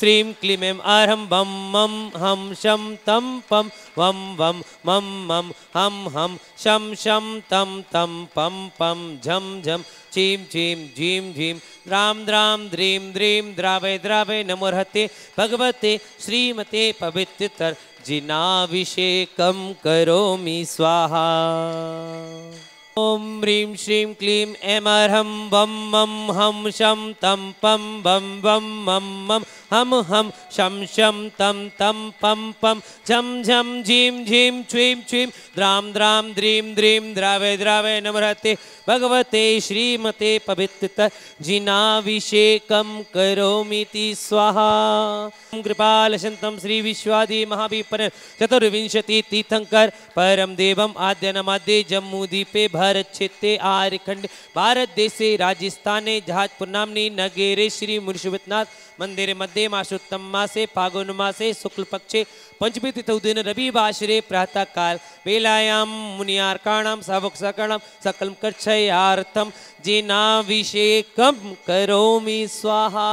श्रीं क्लीं अर्हं बं मं हं शं तं पं वं वं मं मं हं हं शं शं तं तं पं पं झं झं चीं चीं झीं झीं द्रां द्रां द्रीं द्रीं द्रावय द्रावय नमोर्हते भगवते श्रीमते पवित्रतर जिनाभिषेकं करोमि स्वाहा। ॐ ह्रीं श्रीं क्लीं ऐं अर्हं बं मं हं शं तं पं बं बं मं मं हं हम, शं शं, तं तं, पं पं, झं झं, झीं झीं, छ्वीं छ्वीं, द्रां द्रां, द्रीं द्रीं द्रावय द्रावय नमरते। भगवते श्रीमते पवित्र जिनाभिषेकं करोमीति, स्वाहा। कृपालशन्तं श्रीविश्वादि महाविपर चतुर्विंशति तीर्थंकर परम देवम आद्यनमाद्य जम्मूद्वीपे भारत क्षेत्रे भारत देशे राजस्थाने जहाजपुर नाम्नि नगरे श्री मुनिषुवतनाथ मंदिरे मध्ये मासोत्तम मासे, फागुन मासे, शुक्ल पक्षे पंचमी तिथौ दिन रविवासरे प्रातः काल वेलायां मुनियार्काणां सावकसकाणां सकलं कर्षयार्थं जिनाभिषेकं करोमि, स्वाहा।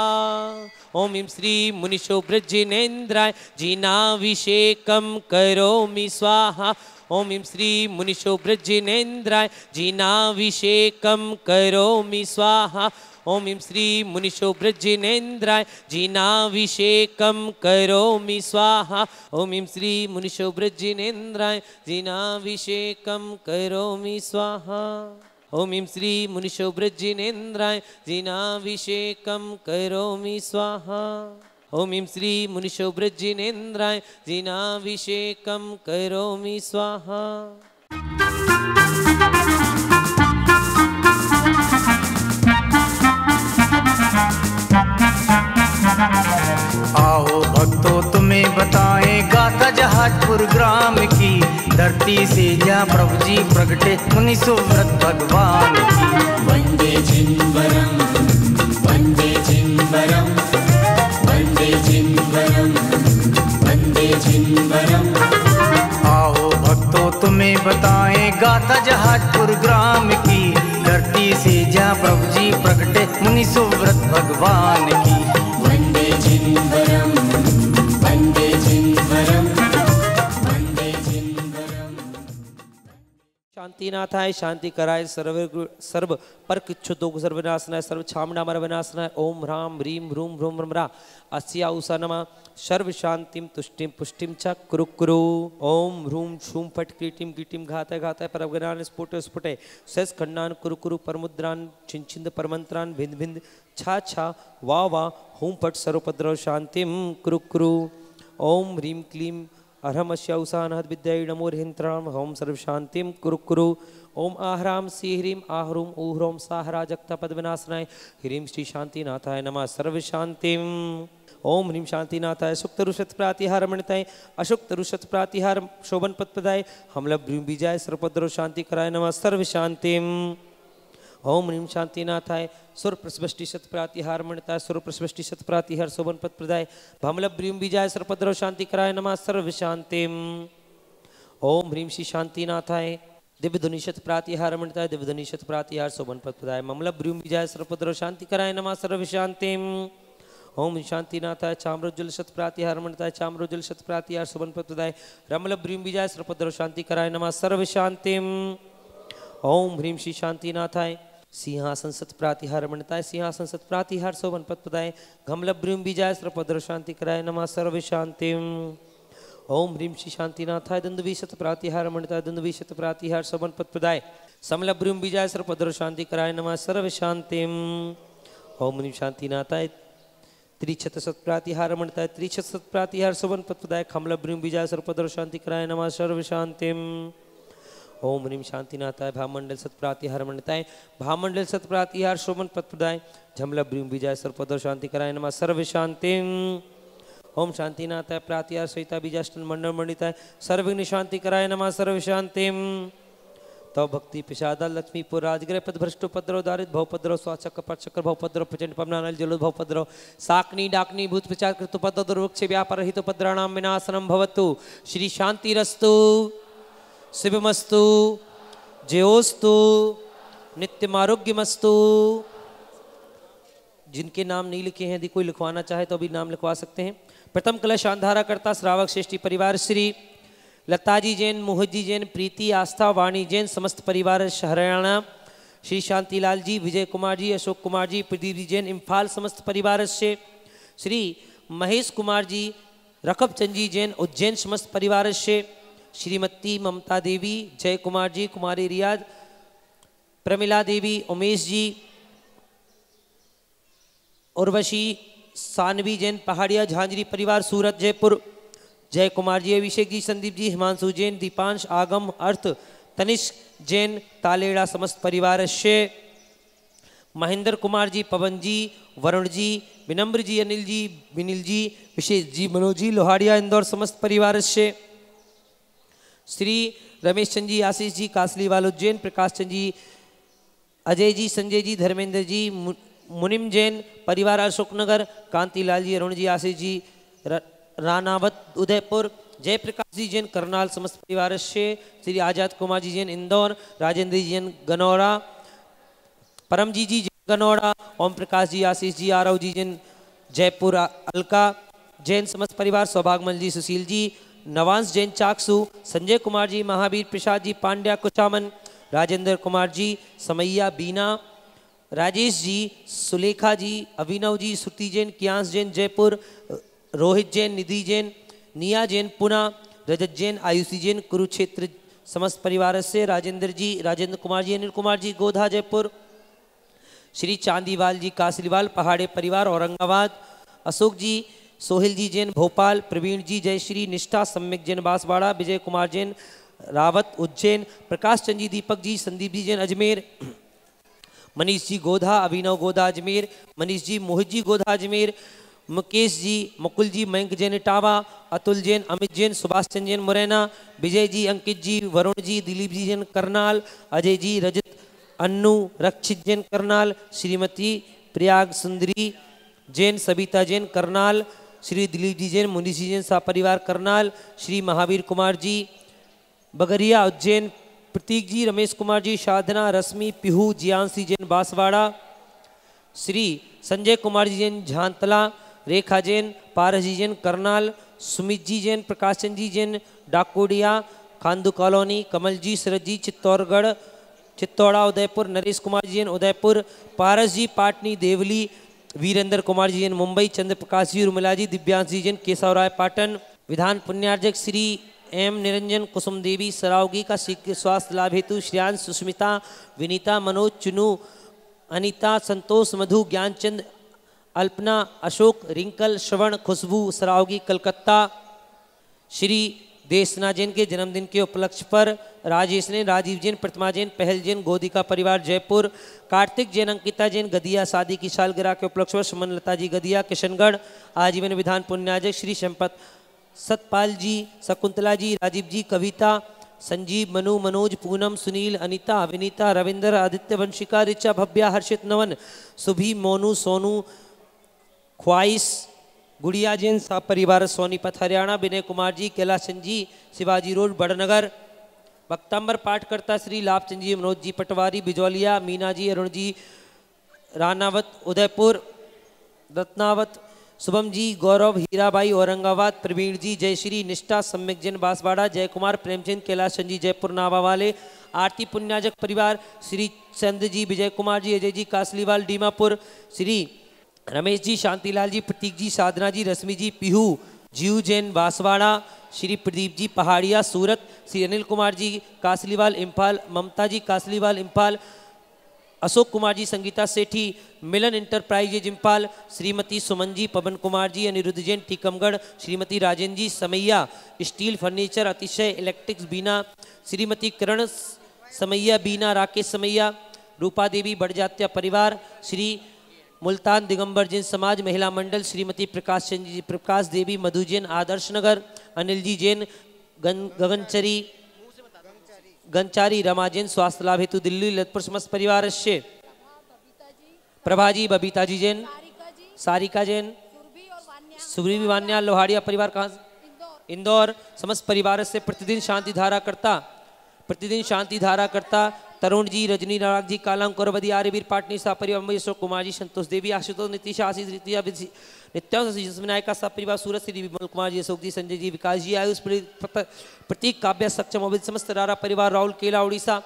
ओम ह्रीं श्री मुनिशो ब्रजिनेन्द्राय, जिनाभिषेकं करोमि, स्वाहा। ओम ह्रीं श्री मुनिशो ब्रजिनेन्द्राय, जिनाभिषेकं करोमि, स्वाहा। ओम ह्रीं श्री मुनिशो ब्रजिनेन्द्राय, जिनाभिषेकं करोमि स्वाहा। ओम ह्रीं श्री मुनिशो ब्रजिनेन्द्राय, जिनाभिषेकं करोमि स्वाहा। ओम ह्रीं श्री मुनिशो ब्रजिनेन्द्राय, जिनाभिषेकं करोमि स्वाहा। ओम ह्रीं श्री मुनिशो ब्रजिनेन्द्राय, जिनाभिषेकं करोमि स्वाहा। आओ भक्तों तुम्हें बताए गाथा जहाजपुर ग्राम की धरती से जा प्रभु जी प्रगटे मुनि सुव्रत भगवान की। वंदे जिन्वरं वंदे जिन्वरं वंदे जिन्वरं वंदे जिन्वरम्। आओ भक्तों तुम्हें बताए गाथा जहाजपुर ग्राम की धरती से जा प्रभु जी प्रगटे मुनि सुव्रत भगवान की। शांतिनाथाय शांति कराय सर्व सर्व पर किच्छुदोग सर्वनाशनाय सर्व छामणामर विनाशनाय। ओम ह्राम ह्रीम ह्रूम ह्रूम ह्रम रा अस्या उषा नमा। सर्व शांतिम तुष्टिम पुष्टिम च कुरु कुरु। ओम ह्रूम शूम फट क्रीटिम कीटिम घातय घातय परगनान स्फुट स्फुटे। सेस खंडान कुरु कुरु परमुद्रान छिंछिंद परमंत्रान भिंद भिंद छा छा वा वा हूँ फट सर्वपद्रव शांतिम कुरु कुरु। ओम ह्रीम क्लीम अर्हमस्यौसानहद विद्याय नमो ह्रिंत्राम होम सर्वशांतिं कुरु कुरु। ओम आहराम सी ह्रीम आहरूम ऊह्रोम साहरा जगता पद्मनाशनाय ह्रीम श्री शांतिनाथाय नमः सर्वशांतिम ओम ह्रीम शांतिनाथाय सुक्त रुषत प्रातिहार मणिताय अशुक्त रुषत प्रातिहार शोभन पदपदाय हमलब बीजाय सर्वपद्रो शांति कराय नमः सर्वशांतिम ओम ह्रीं शांतिनाथाय सुर प्रस्पष्टि शत प्रातिहार मणिताय सुर प्रस्पष्टि शत प्रातिहार शोभन पद प्रदाय भमल ब्रीम बीजाय, सर्वपद्रव शांति कराय नमः सर्व शांतिम ओम ह्रीं श्री शांति शांतिनाथाय दिव्य ध्वनि शत प्रातिहार मणिताय दिव्य ध्वनि शत प्रातिहार शोभन पद प्रदाय ममल ब्रीम बीजाय, सर्वपद्रव शांति कराय नमः सर्व शांतिम ओम शांतिनाथाय चाम्रोज्जल शत प्रातिहार मणिताय चाम्रोज्जल शत प्रातिहार पद प्रदाय रमल ब्रीम बीजाय, सर्वपद्रव शांति कराय नमः सर्व शांतिम ओम ह्रीं श्री शांतिनाथाय सिंहासन सत प्रातिहार मणिताय सिंहासन सत प्रातिहार शोभन पदपदाय घमलब्रीम बीजाय सर्वपद्र शांति कराय, नमः सर्व शांतिम। ओम ह्रीं श्री शांतिनाथाय दंदवी शत प्रातिहार मणिताय दंदवी शत प्रातिहार शोभन पदपदाय समलब्रीम बीजाय सर्वपद्र शांति कराय, नमः सर्व शांतिम। ओम ह्रीं शांतिनाथाय, त्रिशत सत प्रातिहार मणिताय त्रिशत सत प्रातिहार शोभन पदपदाय खमलब्रीम बीजाय सर्वपद्र शांति कराय, नमः सर्व शांतिम। ओम ह्रीं शांतिनाथाय भामंडल सतप्रातिहार मणिताय भामंडल सतप्रातिहार शोभन पदप्रदाय झमला ब्रीम विजय सर्वपद शांति कराय नमः सर्व शांति ओम शांतिनाथाय प्रातिहार सहिता बीजाष्टन मंडल मणिताय सर्वघ्न शांति कराय नमः सर्व शांति तव भक्ति पिशादा लक्ष्मीपुर राजगृह पद भ्रष्टो पद्रो दारित भवपद्रो स्वाचक पचक्र भवपद्रो प्रचंड पवनानल जलो भवपद्रो साकनी डाकनी भूत प्रचार कृतु पद दुर्वृक्ष व्यापार हित पद्राणाम विनाशनम भवतु। श्री शांतिरस्तु। शिवमस्तु जयोस्तु नित्यमारोग्यमस्तु जिनके नाम नहीं लिखे हैं, यदि कोई लिखवाना चाहे तो अभी नाम लिखवा सकते हैं। प्रथम कलश करता श्रावक श्रेष्ठी परिवार, श्री लताजी जैन, मोहजी जैन, प्रीति, आस्था, वाणी जैन, समस्त परिवार हरियाणा श्री शांतिलाल जी, विजय कुमार जी, अशोक कुमार जी, प्रदीप जी जैन, इम्फाल, समस्त परिवार से श्री महेश कुमार जी रकब चंद जी जैन, उज्जैन, समस्त परिवार से श्रीमती ममता देवी, जय कुमार जी, कुमारी रियाज, प्रमिला देवी, उमेश जी, उर्वशी, सानवी जैन, पहाड़िया, झांझरी परिवार, सूरत, जयपुर, जय कुमार जी, अभिषेक जी, संदीप जी, हिमांशु जैन, दीपांश, आगम, अर्थ तनिष्क जैन, तालेड़ा समस्त परिवार से महेंद्र कुमार जी, पवन जी, वरुण जी, विनम्र जी, अनिल जी, विनिल जी, विशेष जी, मनोज जी, लोहाड़िया, इंदौर, समस्त परिवार से श्री रमेश चंद जी, आशीष जी, कासलीवाल, उज्जैन, प्रकाश चंद जी, अजय जी, संजय जी, धर्मेंद्र जी मुनिम जैन, परिवार अशोकनगर, कांतिलाल जी, अरुण जी, आशीष जी रानावत, उदयपुर, जयप्रकाश जी जैन, करनाल, समस्त परिवार से श्री आज़ाद कुमार जी जैन, इंदौर, राजेंद्र जी जैन, गनौरा, परम जी जैन गनौड़ा ओम प्रकाश जी, आशीष जी, आरव जी जैन, जयपुर अलका जैन, समस्त परिवार सौभागमल जी, सुशील जी नवांश जैन चाकसू, संजय कुमार जी, महावीर प्रसाद जी, पांड्या कुचामन, राजेंद्र कुमार जी, समैया बीना, राजेश जी, सुलेखा जी, अभिनव जी श्रुति जैन, कियांश जैन, जयपुर, रोहित जैन, निधि जैन, निया जैन, पुना, रजत जैन, आयुषी जैन, कुरुक्षेत्र समस्त परिवार से राजेंद्र जी, राजेंद्र कुमार जी, अनिल कुमार जी, गोधा जयपुर, श्री चांदीवाल जी, कासलीवाल, पहाड़े परिवार, औरंगाबाद, अशोक जी सोहिल जी जैन, भोपाल, प्रवीण जी जयश्री निष्ठा, सम्यक जैन, बांसवाड़ा, विजय कुमार जैन, रावत, उज्जैन, प्रकाश चंद जी, दीपक जी, संदीप जी जैन, अजमेर, मनीष जी गोधा, अभिनव गोधा, अजमेर, मनीष जी, मोहित जी गोधा, अजमेर, मुकेश जी, मुकुल जी, मयंक जैन इटावा अतुल जैन, अमित जैन, सुभाष चंद जैन, मुरैना, विजय जी, अंकित जी, वरुण जी, दिलीप जी जैन, करनाल, अजय जी, रजत, अन्नू, रक्षित जैन, करनाल, श्रीमती प्रयाग सुंदरी जैन सबिता जैन, करनाल श्री दिलीप जी जैन मुनीषी जैन परिवार करनाल, श्री महावीर कुमार जी, बगरिया उज्जैन, प्रतीक जी, रमेश कुमार जी, साधना, रश्मि, पिहू जियांसी जैन, बांसवाड़ा, श्री संजय कुमार जी जैन, झांतला, रेखा जैन, पारस जी जैन, करनाल, सुमित जी जैन, प्रकाश चंद जी जैन, डाकोडिया खांदू कॉलोनी, कमल जी, शरद जी, चित्तौड़गढ़, चित्तौड़ा उदयपुर, नरेश कुमार जी जैन, उदयपुर, पारस जी, पाटनी, देवली वीरेंद्र कुमार जी जैन, मुंबई चंद्र प्रकाश जी, उर्मिला जी, दिव्यांश जी जैन केशव राय पाटन, विधान पुण्यार्जक श्री एम निरंजन कुसुम देवी सरावगी का शीघ्र स्वास्थ्य लाभ हेतु श्रेयांश, सुष्मिता, विनीता, मनोज, चुनू, अनीता, संतोष, मधु, ज्ञानचंद, अल्पना, अशोक, रिंकल, श्रवण, खुशबू, सरावगी, कलकत्ता, श्री देशना जैन के जन्मदिन के उपलक्ष्य पर राजेश ने राजीव जैन, प्रतिमा जैन, पहल जैन, गोदिका परिवार, जयपुर, कार्तिक जैन, अंकिता जैन, गदिया शादी की सालगिरह के उपलक्ष्य पर सुमन लता जी, गदिया, किशनगढ़, आजीवन विधान पुण्याजक श्री संपत सतपाल जी, शकुंतला जी, राजीव जी, कविता, संजीव, मनु, मनोज, पूनम, सुनील, अनिता, अविनीता, रविंद्र, आदित्य, वंशिका, ऋचा, भव्या, हर्षित नवन, सुभी, मोनू, सोनू ख्वाइश गुड़िया जैन सा परिवार सोनीपत हरियाणा विनय कुमार जी, कैलाश चंद जी, शिवाजी रोड, बड़नगर। वक्तांबर पाठकर्ता श्री लाभचंद जी, मनोज जी, पटवारी, बिजौलिया, मीना जी, अरुण जी, रानावत, उदयपुर, रत्नावत, शुभम जी, गौरव, हीराबाई, औरंगाबाद, प्रवीण जी जयश्री निष्ठा, सम्यक जैन, बांसवाड़ा जय कुमार प्रेमचंद, कैलाश जी, जयपुर, नावा वाले, आरती पुण्याजक परिवार, श्री चंद जी, विजय कुमार जी, अजय जी, कासलीवाल, डीमापुर, श्री रमेश जी, शांतिलाल जी, प्रतीक जी, साधना जी, Rashmi ji, Pihu, Jeev Jain, Banswara, Shri Pradeep ji, Pahadiya, Surat, Shri Anil Kumar ji, Kasliwal, Imphal, Mamta ji, Kasliwal, Imphal, Ashok Kumar ji, Sangeeta Sethi, Milan enterprises Imphal, Shrimati Suman ji, Pawan Kumar ji, Aniruddh Jain, Tikamgarh, Shrimati Rajendra ji, Samaiya, steel furniture, Atishay electrics, Bina, Shrimati Kiran Samaiya, Bina, Rakesh समैया, रूपा देवी, बड़जात्या परिवार, श्री मुल्तान दिगंबर जैन समाज महिला मंडल, श्रीमती प्रकाश चंद जी, प्रकाश देवी, मधु जैन, आदर्श नगर, अनिल जी जैन गन गगनचरी, गंचारी रमा जैन, स्वास्थ्य लाभ हेतु दिल्ली लतपुर समस्त परिवार से। प्रभा जी बबीता जी जैन, सारिका जैन, सुग्रीवी वान्या, लोहाड़िया परिवार कहाँ इंदौर। समस्त परिवार से प्रतिदिन शांति धारा करता, प्रतिदिन शांति धारा करता तरुण जी, रजनी नाग जी कालंक और बदी आर्यवीर पाटनी सा परिवार मुंबई अशोक कुमार जी संतोष देवी, आशुतोष, नीतीश, आशीष, रीतिया नित्यांश परिवार सूरत श्री विमल कुमार जी, अशोक जी, संजय जी, विकास जी, आयुष प्रतीक, काव्य, सक्षम समस्त रारा परिवार, राहुल, केला उड़ीसा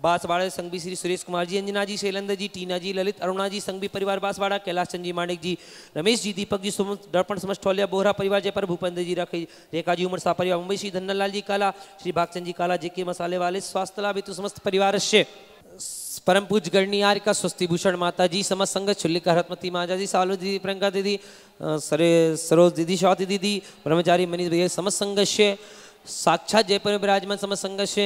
बांसवाड़ा संघ भी श्री सुरेश कुमार जी, अंजना जी, शैलेंद्र जी, टीना जी, ललित अरुणा जी, संघ भी परिवार बांसवाड़ा, कैलाश चंद जी, माणिक जी, रमेश जी, दीपक जी, सुमन, दर्पण समस्त ठौलिया, बोहरा परिवार जयपर, भूपेंद्र जी रखे रेखा जी, उमर सा परिवार, मुंबई श्री धन्नलाल जी, काला, श्री भागचंद जी, काला, जेके मसाले वाले स्वास्थ्य लाभ हेतु समस्त परिवार से। परम पूज गणनीयार का स्वस्ति भूषण माता जी, समस्त संगत छुल्लिका हरतमती माता जी, सालू दीदी, प्रियंका दीदी सरे, सरोज दीदी स्वाति दीदी, ब्रह्मचारी मनीष भैया, समस्त संघर्ष साक्षात जयपुर में विराजमान समस्त संघर्ष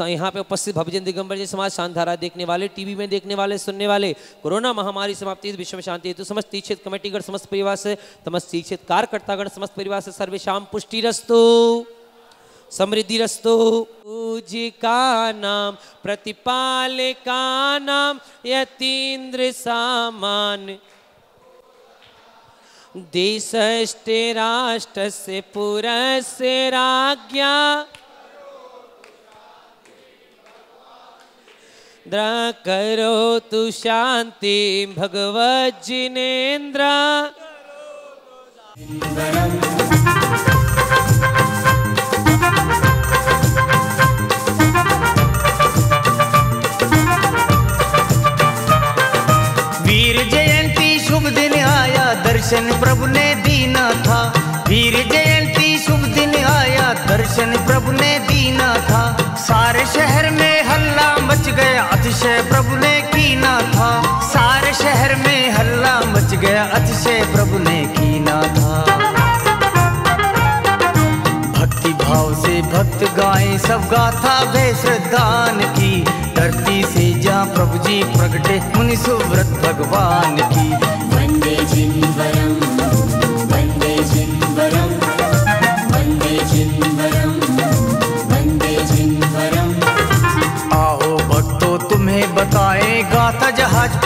यहाँ पे उपस्थित भवजन दिगंबर जी समाज शांतधारा देखने वाले, टीवी में देखने वाले, सुनने वाले, कोरोना महामारी समाप्ति, विश्व में शांति हेतु समस्त तीक्षित कमेटीगण, समस्त परिवार से, समस्त तीक्षित कार्यकर्तागण, समस्त परिवार से सर्वेशाम पुष्टि रस्तु समृद्धि रस्तो। पूज का नाम प्रतिपालिका नाम, यतीन्द्र सामान देशस्ते राष्ट्र से पुरस्य राज्ञा। द्र करो तु शांति भगवत जिनेन्द्र दर्शन प्रभु ने दीना था। वीर जयंती शुभ दिन आया, दर्शन प्रभु ने दीना था। सारे शहर में हल्ला मच गया, अतिशय प्रभु ने कीना था। सारे शहर में हल्ला मच गया, अतिशय प्रभु ने कीना था। भक्ति भाव से भक्त गाए, सब गाथा भय श्रद्धान की। धरती से जा प्रभु जी प्रगटे, मुनि सुव्रत भगवान की।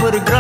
आओ भक्तों